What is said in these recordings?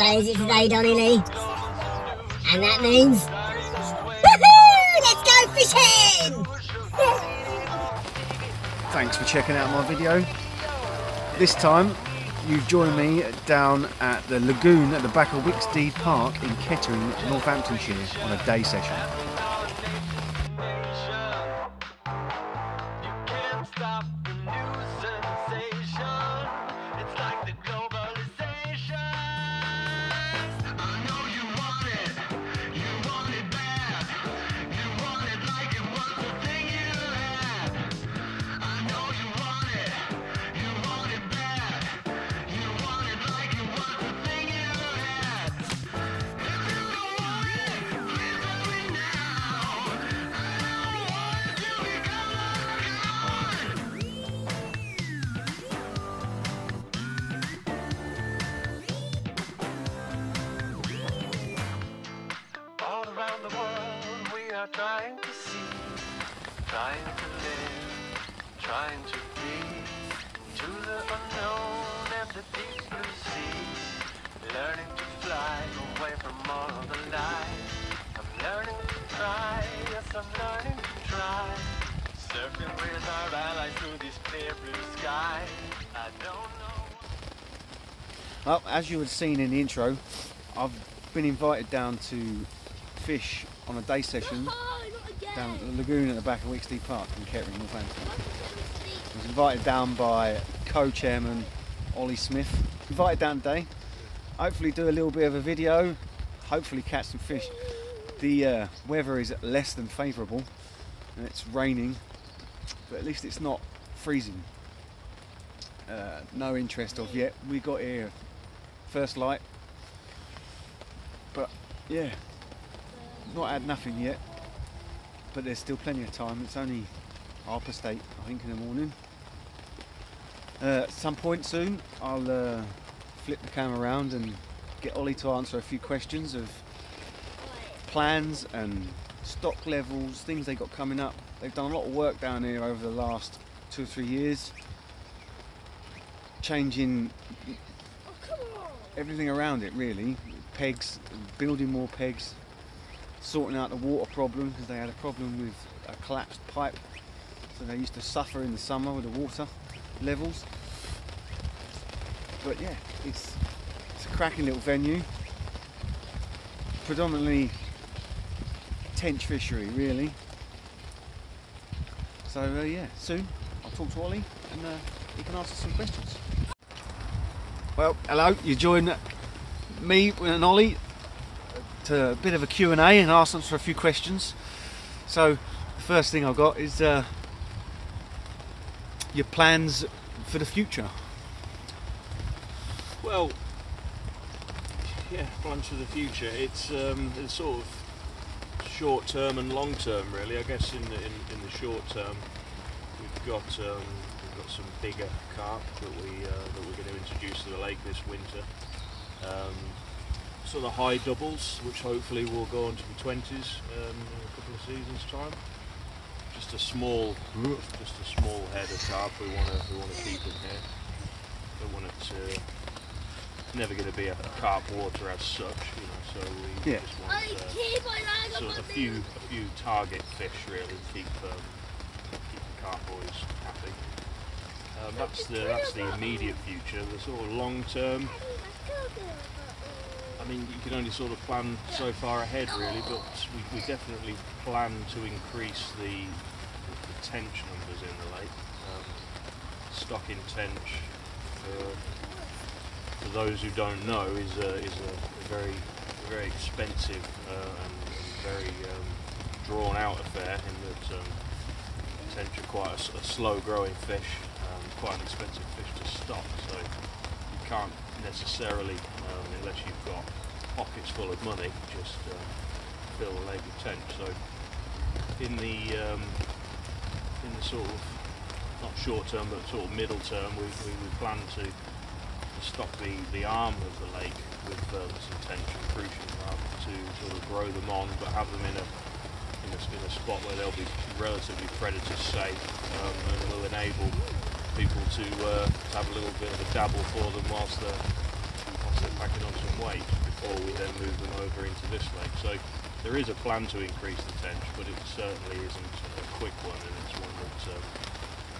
It today, Donny Lee? And that means. Woohoo! Let's go fishing! Thanks for checking out my video. This time, you've joined me down at the lagoon at the back of Wicksteed Park in Kettering, Northamptonshire on a day session. To the unknown and the deep blue sea, learning to fly away from all of the lies. I'm learning to cry, yes I'm learning to try, surfing with our allies through this clear blue sky. I don't know. Well, as you had seen in the intro, I've been invited down to fish on a day session down at the lagoon at the back of Wicksteed Park in Kettering, Northampton. Invited down by co-chairman Ollie Smith. Invited down today. Hopefully do a little bit of a video. Hopefully catch some fish. The uh, weather is less than favourable and it's raining, but at least it's not freezing. Uh, no interest of yet. We got here first light, but yeah, not had nothing yet. But there's still plenty of time. It's only half past eight, I think, in the morning. Uh, at some point soon, I'll uh, flip the camera around and get Ollie to answer a few questions of plans and stock levels, things they got coming up. They've done a lot of work down here over the last two or three years, changing everything around it really. Pegs, building more pegs, sorting out the water problem because they had a problem with a collapsed pipe. So they used to suffer in the summer with the water levels. But yeah, it's it's a cracking little venue. Predominantly tench fishery really. So uh, yeah, soon I'll talk to Ollie and uh, he can answer some questions. Well, hello. You join me and Ollie to a bit of a Q and A and ask answer a few questions. So the first thing I've got is uh, your plans for the future. Well, yeah, plans for the future. It's um, it's sort of short term and long term, really. I guess in the, in, in the short term, we've got um, we've got some bigger carp that we uh, that we're going to introduce to the lake this winter. Um, sort of high doubles, which hopefully will go on to the twenties um, in a couple of seasons' time. Just a small, just a small head of carp we want to we want to keep in here. Don't want it to never going to be a, a carp water as such, you know. So we Yeah. just want uh, sort of a few a few target fish really to keep um, keep the carp boys happy. Um, that's the that's the immediate future. The sort of long term. I mean, you can only sort of plan so far ahead, really, but we, we definitely plan to increase the, the tench numbers in the lake. Um, stock in tench, for, for those who don't know, is a, is a, a very very expensive uh, and, very um, drawn out affair in that um, tench are quite a slow growing fish, um, quite an expensive fish to stock, so you can't necessarily, um, unless you've got pockets full of money, just uh, fill a lake with tench. So in the um, the sort of not short term but sort of middle term, we, we, we plan to, to stock the, the arm of the lake with um, some tench and crucian carp to sort of grow them on, but have them in a in a, in a spot where they'll be relatively predator safe um, and will enable people to, uh, to have a little bit of a dabble for them whilst they're whilst they're back taking on some weight before we then move them over into this lake. So there is a plan to increase the tench, but it certainly isn't a quick one, and one um,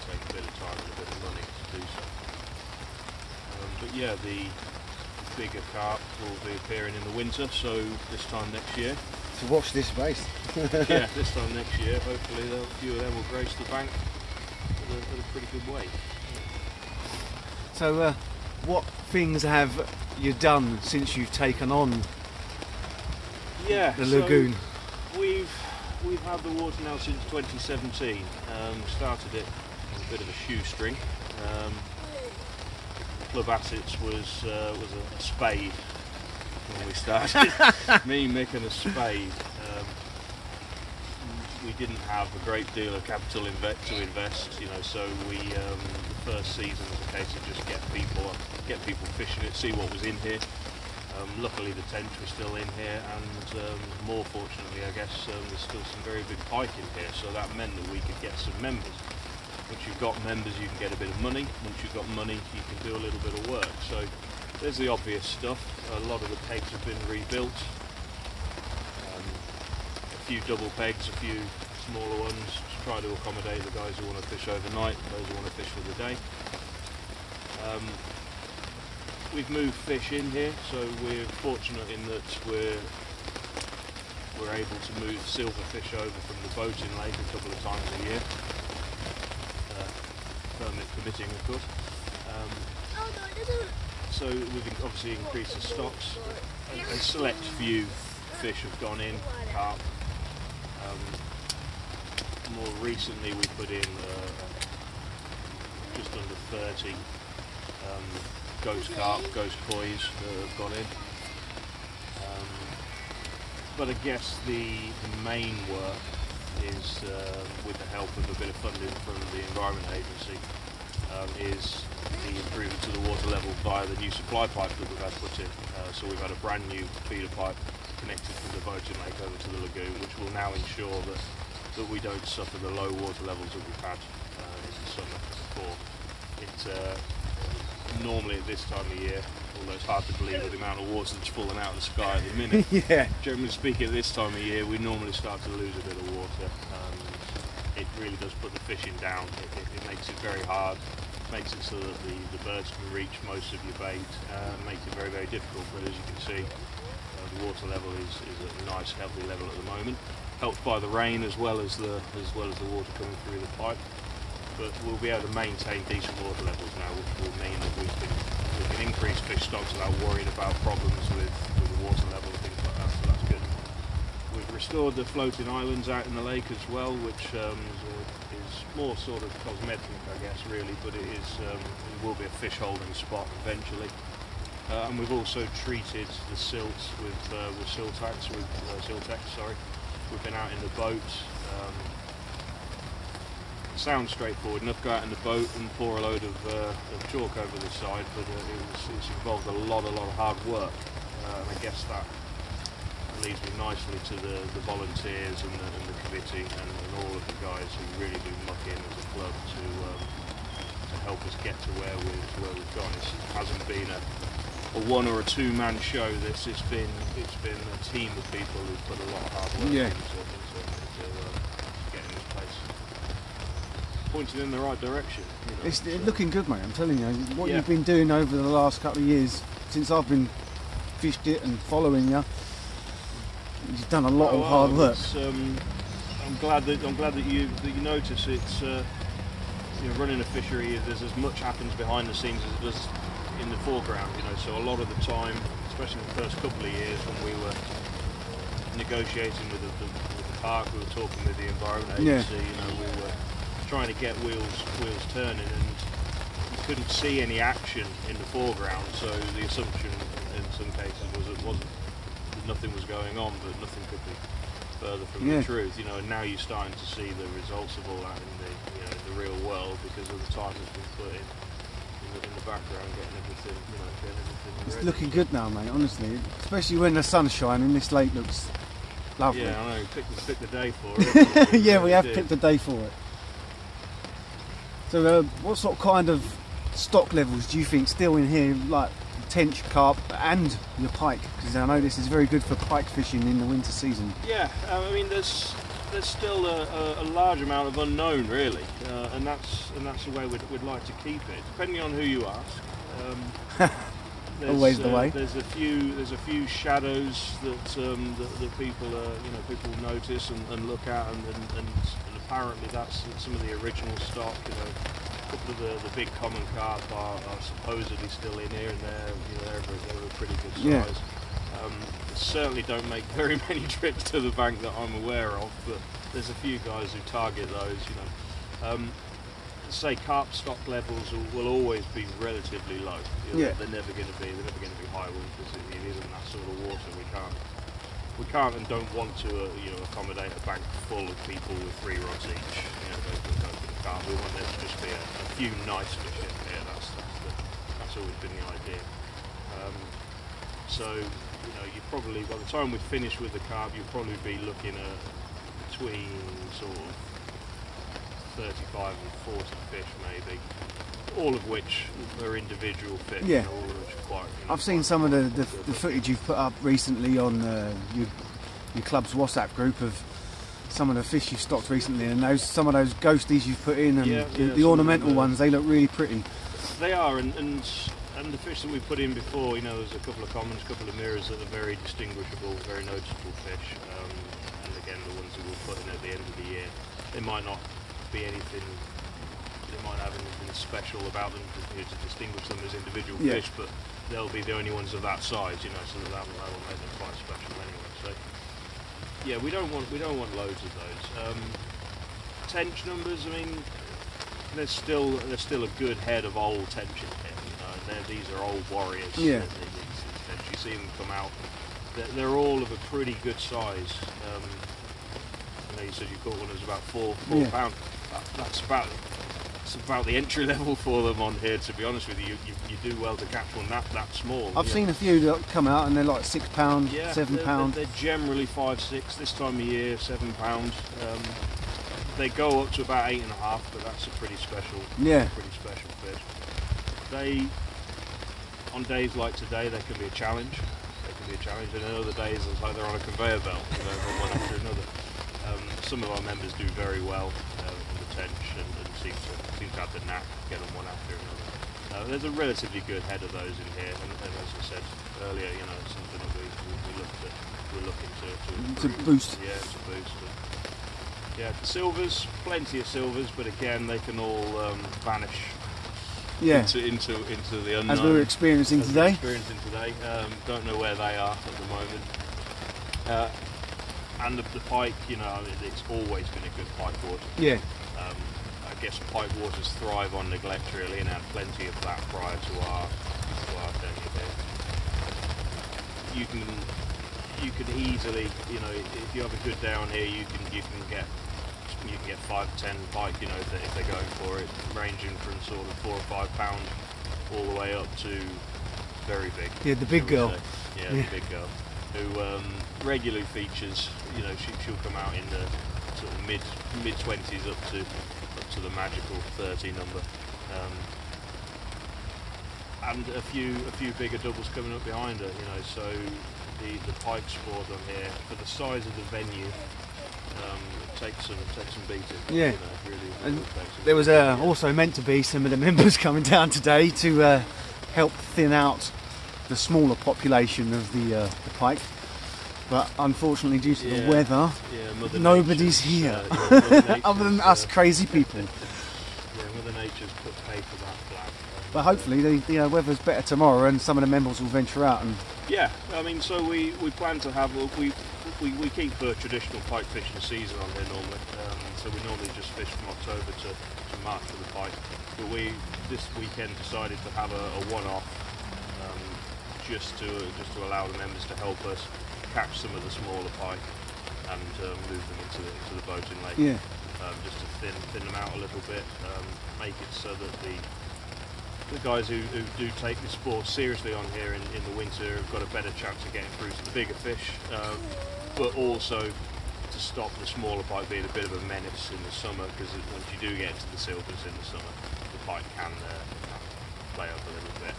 take a bit of time and a bit of money to do so. Um, but yeah, the bigger carp will be appearing in the winter, so this time next year. To watch this space. yeah, this time next year, hopefully a few of them will grace the bank at a, at a pretty good weight. So, uh, what things have you done since you've taken on Yeah, the so lagoon? We've we've had the water now since 2017. Um, started it with a bit of a shoestring. Um, Club Assets was uh, was a, a spade when we started. Me, Mick, and a spade. Um, we didn't have a great deal of capital inve- to invest, you know. So we um, the first season was a case of just get people get people fishing it, see what was in here. Um, luckily, the tench was still in here, and um, more fortunately, I guess, um, there's still some very big pike in here, so that meant that we could get some members. Once you've got members, you can get a bit of money. Once you've got money, you can do a little bit of work. So there's the obvious stuff. A lot of the pegs have been rebuilt. Um, a few double pegs, a few smaller ones to try to accommodate the guys who want to fish overnight, those who want to fish for the day. We've moved fish in here, so we're fortunate in that we're we're able to move silverfish over from the boating lake a couple of times a year. Uh, permit permitting, of course. Um, so we've obviously increased the stocks. A select few fish have gone in, carp. Um, more recently, we put in uh, just under 30 um, ghost carp, ghost boys that have gone in. Um, but I guess the, the main work is, uh, with the help of a bit of funding from the Environment Agency, um, is the improvement to the water level via the new supply pipe that we've had put in. Uh, so we've had a brand new feeder pipe connected from the boating lake over to the lagoon, which will now ensure that, that we don't suffer the low water levels that we've had uh, in the summer before. It, uh, normally at this time of year, although it's hard to believe with the amount of water that's falling out of the sky at the minute, yeah. generally speaking, at this time of year, we normally start to lose a bit of water. Um, it really does put the fishing down. It, it, it makes it very hard. Makes it so that the, the birds can reach most of your bait. Uh, makes it very, very difficult. But as you can see, uh, the water level is, is at a nice, healthy level at the moment. Helped by the rain as well as the as well as the water coming through the pipe. But we'll be able to maintain decent water levels now, which will mean that we can we can increase fish stocks without worrying about problems with, with the water level and things like that. So that's good. We've restored the floating islands out in the lake as well, which um, is, more sort of cosmetic, I guess, really, but it is um, it will be a fish holding spot eventually. Uh, and we've also treated the silts with uh, with siltax, with uh, siltex. Sorry, we've been out in the boat. Um, sounds straightforward enough. Go out in the boat and pour a load of, uh, of chalk over the side, but uh, it was, it's involved a lot, a lot of hard work. Uh, and I guess that leads me nicely to the, the volunteers and the, and the committee and, and all of the guys who really do muck in as a club to um, to help us get to where we to where we've gone. It's, it hasn't been a, a one or a two man show. This it's been it's been a team of people who've put a lot of hard work Yeah. into, into, pointed in the right direction. You know, It's so- looking good, mate. I'm telling you. What Yeah. you've been doing over the last couple of years, since I've been fished it and following you, you've done a lot Oh, of well, hard work. um, I'm glad that I'm glad that you that you notice it's uh, you know, running a fishery. There's as much happens behind the scenes as it does in the foreground. You know, so a lot of the time, especially in the first couple of years when we were negotiating with the, the, with the park, we were talking with the environment Yeah. agency. You know, we were trying to get wheels wheels turning, and you couldn't see any action in the foreground. So the assumption in some cases was it wasn't that nothing was going on, but nothing could be further from Yeah. the truth. You know, and now you're starting to see the results of all that in the you know in the real world because of the time that's been put in in the, in the background, getting everything you know getting everything It's ready. looking good now, mate. Honestly, especially when the sun's shining. This lake looks lovely. Yeah, I know. Pick the, pick the day for it. yeah, we have did. picked the day for it. So, uh, what sort of kind of stock levels do you think still in here, like tench, carp, and your pike? Because I know this is very good for pike fishing in the winter season. Yeah, uh, I mean, there's there's still a, a, a large amount of unknown, really, uh, and that's and that's the way we'd, we'd like to keep it, depending on who you ask. Um, Always the uh, way. There's a few there's a few shadows that um, that, that people uh, you know people notice and, and look at, and, and, and apparently that's some of the original stock. You know, a couple of the, the big common carp are, are supposedly still in here, and they're you know they're, they're a pretty good size. Yeah. Um, certainly don't make very many trips to the bank that I'm aware of, but there's a few guys who target those. You know, um, say carp stock levels will, will always be relatively low. You know, Yeah. They're never going to be. They're never going to be high because it, it isn't that sort of water. We can't. We can't and don't want to, uh, you know, accommodate a bank full of people with three rods each. You know, go for the carp. We want there to just be a, a few nice fish in here. That's that's, the, that's always been the idea. Um, so, you know, you probably by the time we finish with the carp, you'll probably be looking at between sort of 35 and 40 fish maybe, all of which are individual fish. Yeah. all of which are quite. you know, I've seen some of the, the, the footage you've put up recently on uh, your, your club's WhatsApp group of some of the fish you've stocked recently, and those some of those ghosties you've put in, and Yeah, the, yeah, the ornamental ones, they look really pretty. They are, and, and and the fish that we put in before, you know, there's a couple of commons, a couple of mirrors that are very distinguishable, very noticeable fish. Um, and again, the ones that we'll put in at the end of the year, they might not be anything. They might have anything special about them to, you know, to distinguish them as individual Yeah. fish, but they'll be the only ones of that size, you know, so that will, that will make them quite special anyway. So yeah, we don't want we don't want loads of those. Um, tench numbers, I mean, there's still there's still a good head of old tension here. You know, they're- these are old warriors. Yeah. You see them come out. They're, they're all of a pretty good size. Um, you know, you said you caught one that was about four four Yeah. pound. That, that's about that's about the entry level for them on here. To be honest with you, you, you do well to catch one that that small. I've Yeah. seen a few that come out and they're like six pound, Yeah, seven they're, pound. They're, they're generally five, six. This time of year, seven pounds. Um, they go up to about eight and a half, but that's a pretty special, Yeah. pretty special fish. They, on days like today, they can be a challenge. They can be a challenge, and on other days it's like they're on a conveyor belt, you know, one after another. Um, some of our members do very well um, in the tench and, and seem to seem to have the knack, get them one after another. Uh, there's a relatively good head of those in here, and, and as I said earlier, you know, it's something that we, we, we look to, we're looking to, to, To improve. boost. Yeah, to boost. And, yeah, the silvers, plenty of silvers, but again, they can all um, vanish Yeah, into, into into the unknown. as we were experiencing As today. experiencing today. Um, don't know where they are at the moment. Uh, and the, the pike, you know, it's always been a good pike water. Yeah, Um, guess pike waters thrive on neglect really, and had plenty of that prior to our to our tenure here. You can you can easily, you know, if you have a good day on here, you can you can get you can get five ten pike, you know, if, they, if they're going for it, ranging from sort of four or five pound all the way up to very big. yeah, the big girl. Yeah, Yeah. the big girl. Who um, regularly features, you know, she, she'll come out in the sort of mid mid twenties up to to the magical thirty number. Um, and a few a few bigger doubles coming up behind her, you know, so the, the pike sport on here for the size of the venue um, takes some takes some beating. Yeah. You know, really, really And There was uh, also meant to be some of the members coming down today to uh, help thin out the smaller population of the, uh, the pike. But unfortunately, due to Yeah. the weather, yeah, nobody's Nature's, here. uh, other than us uh, crazy people. Yeah, Mother Nature's put pay for that flag. But hopefully, the, the uh, weather's better tomorrow, and some of the members will venture out. And Yeah, I mean, so we, we plan to have we we, we keep the traditional pike fishing season on here normally. Um, so we normally just fish from October to, to March for the pike. But we this weekend decided to have a, a one-off um, just to just to allow the members to help us catch some of the smaller pike and um, move them into the, into the boating lake. yeah, um, just to thin, thin them out a little bit, um, make it so that the the guys who, who do take the sport seriously on here in, in the winter have got a better chance of getting through to the bigger fish, um, but also to stop the smaller pike being a bit of a menace in the summer because once you do get into the silvers in the summer, the pike can, uh, can play up a little bit.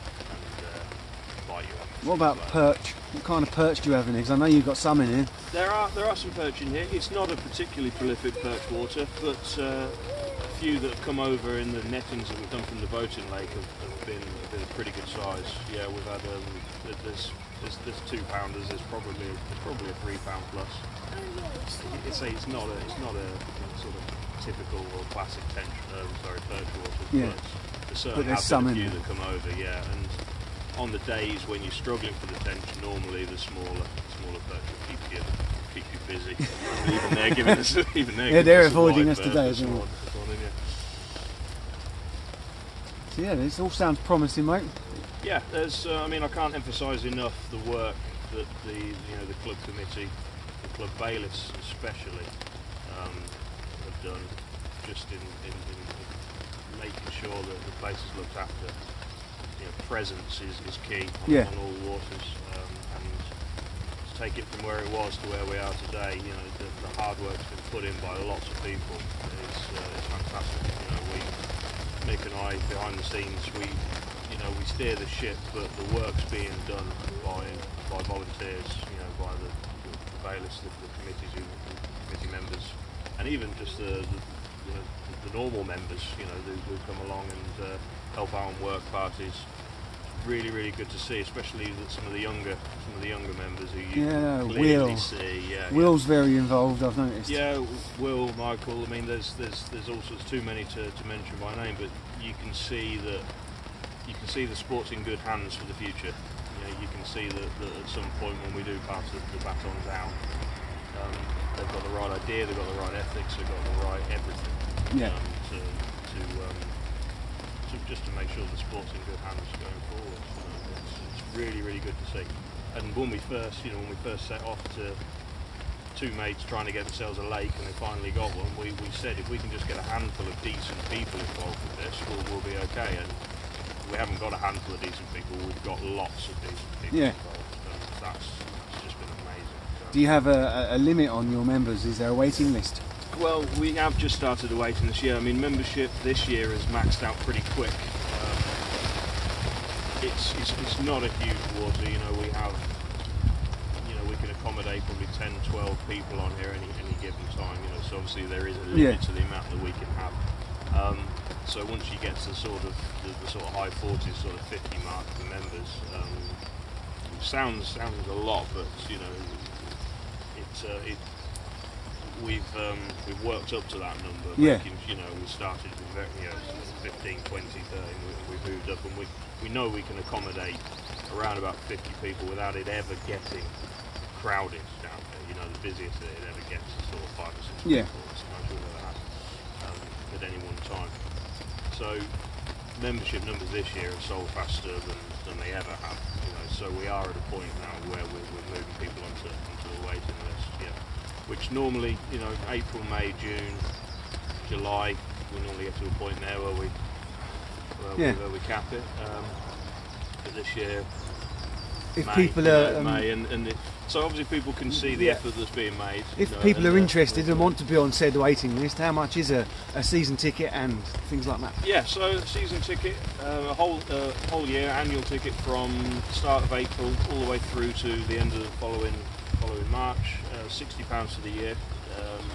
You. What about like perch? What kind of perch do you have in here? 'Cause I know you've got some in here. There are there are some perch in here. It's not a particularly prolific perch water, but uh, a few that have come over in the nettings that we've done from the boating lake have, have been have been a pretty good size. Yeah, we've had um, there's, there's there's two pounders. There's probably probably a three pound plus. It's a, it's not a it's not a sort of typical or classic tension. Um, sorry, perch water. Yeah. But there certainly But there's some in few there. that come over. Yeah, and on the days when you're struggling for the tension, normally the smaller smaller perch will keep you keep you busy. even they're giving us even they're Yeah, they're us avoiding us today, isn't it? morning- this morning, yeah. So yeah, this all sounds promising, mate. Yeah, there's. Uh, I mean, I can't emphasise enough the work that the you know the club committee, the club bailiffs especially, um, have done, just in, in, in making sure that the place is looked after. You know, presence is, is key on, Yeah. on all waters, um, and to take it from where it was to where we are today, you know, the, the hard work's been put in by lots of people. It's, uh, it's fantastic. You know, we Nick and I behind the scenes, we you know we steer the ship, but the work's being done by by volunteers, you know, by the, the, the bailiffs, the, the committees, who, the committee members, and even just the, the you know the, the normal members, you know, who, who come along and uh, help out work parties. Really, really good to see, especially that some of the younger, some of the younger members who you Yeah, clearly Will. see. Yeah, yeah. Will's very involved, I've noticed. Yeah, Will, Michael. I mean, there's there's there's all sorts too many to, to mention by name, but you can see that you can see the sport's in good hands for the future. You know, you can see that, that at some point when we do pass the, the baton down, um, they've got the right idea, they've got the right ethics, they've got the right everything Yeah. um, to to, um, to just to make sure the sport's in good hands going forward. It's, it's really really good to see. And when we first, you know, when we first set off to two mates trying to get themselves a lake and they finally got one, we, we said if we can just get a handful of decent people involved with this, we'll, we'll be okay. And we haven't got a handful of decent people, we've got lots of decent people Yeah. involved. And that's, that's just been amazing. So- Do you have a- a limit on your members? Is there a waiting list? Well, we have just started the waiting this year. I mean, membership this year is maxed out pretty quick. Um, it's, it's it's not a huge water. You know, we have, you know, we can accommodate probably 10, 12 people on here any any given time. You know, so obviously there is a limit Yeah. to the amount that we can have. Um, so once you get to sort of the, the sort of high 40s, sort of 50 mark for members, um, sounds sounds a lot, but you know, it uh, it we've um, we've worked up to that number. Yeah. Making, you know, we started with you know, 15, 20, 30, we, we moved up, and we we know we can accommodate around about 50 people without it ever getting crowded down there. You know, the busiest that it ever gets is sort of five or six Yeah. people. It's most we've ever um, at any one time. So membership numbers this year have sold faster than, than they ever have. You know, so we are at a point now where we're, we're moving people onto, onto the waiting list. Yeah, which normally, you know, April, May, June, July, we normally get to a point there where we where, Yeah. we, where we cap it. Um, but this year, If May, people are, um, May, and, and it, so obviously people can see the Yeah. effort that's being made. you if know, people and, are uh, interested and want to be on said waiting list, how much is a, a season ticket and things like that? Yeah, so a season ticket, uh, a whole uh, whole year annual ticket from start of April all the way through to the end of the following following March. Uh, Sixty pounds for the year. Um,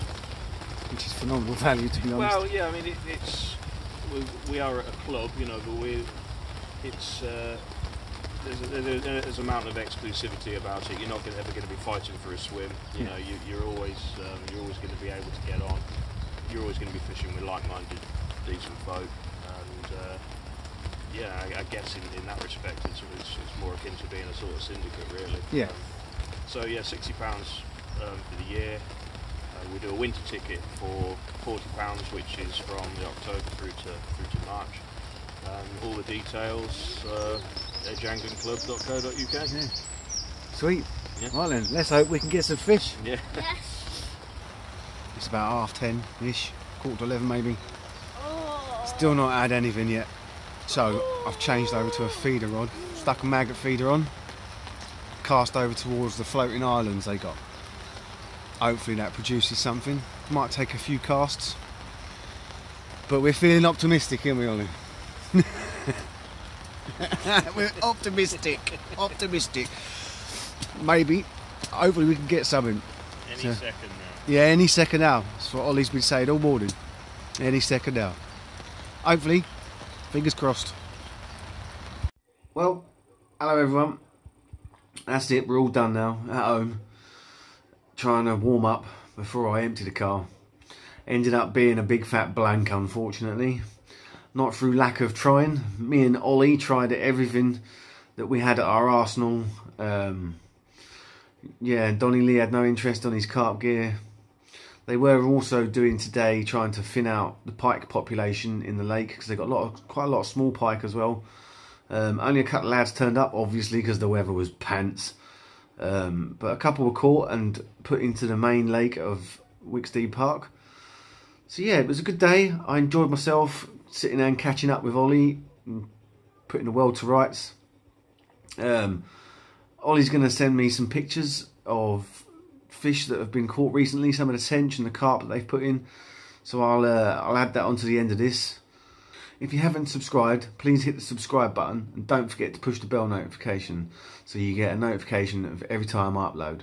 Which is phenomenal value, to be honest. well, yeah, I mean it, it's we, we are at a club, you know, but we it's uh, there's a, there's, a, there's an amount of exclusivity about it. You're not gonna, ever going to be fighting for a swim. You Yeah. know, you, you're always um, you're always going to be able to get on. You're always going to be fishing with like-minded, decent folk, and uh, yeah, I, I guess in, in that respect, it's, it's, it's more akin to being a sort of syndicate, really. Yeah. Um, so yeah, sixty pounds um, for the year. Uh, we do a winter ticket for forty pounds, which is from the October through to through to March. Um, all the details uh, at edgeanglingclub.co.uk. Yeah. Sweet. Yeah. Right then, let's hope we can get some fish. Yeah. Yes. It's about half ten ish, quarter to eleven maybe. Oh. Still not had anything yet. So I've changed over to a feeder rod, stuck a maggot feeder on, cast over towards the floating islands they got. Hopefully that produces something. Might take a few casts. But we're feeling optimistic, aren't we, Ollie? We're optimistic. Optimistic. Maybe. Hopefully we can get something. Any So- second now. Yeah, any second now. That's what Ollie's been saying all morning. Any second now. Hopefully. Fingers crossed. Well, hello everyone. That's it. We're all done now at home. Trying to warm up before I empty the car. Ended up being a big fat blank, unfortunately. Not through lack of trying. Me and Ollie tried everything that we had at our arsenal. Um, yeah, Donny Lee had no interest on his carp gear. They were also doing today trying to thin out the pike population in the lake because they got a lot of quite a lot of small pike as well. Um, only a couple of lads turned up, obviously, because the weather was pants. Um, but a couple were caught and put into the main lake of Wicksteed Park. So yeah, it was a good day. I enjoyed myself sitting there and catching up with Ollie, and putting the world to rights. Um, Ollie's going to send me some pictures of fish that have been caught recently, some of the tench and the carp that they've put in. So I'll uh, I'll add that onto the end of this. If you haven't subscribed, please hit the subscribe button and don't forget to push the bell notification so you get a notification of every time I upload.